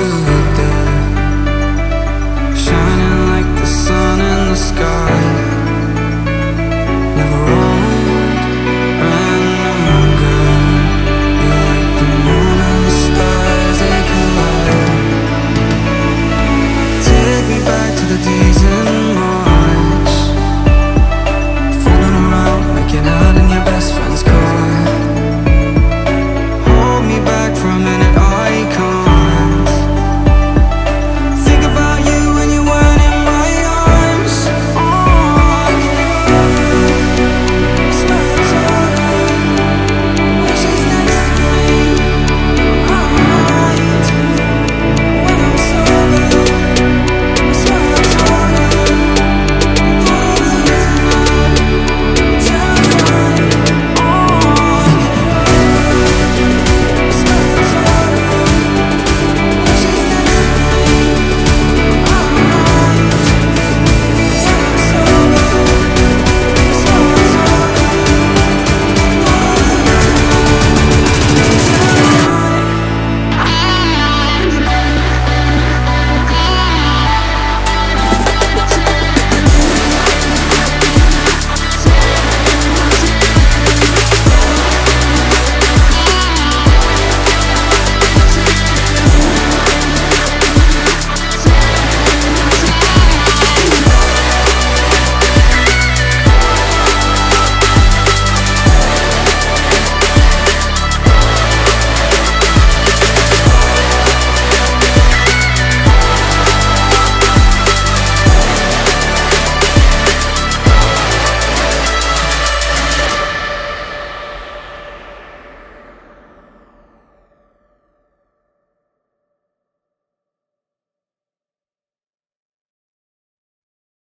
the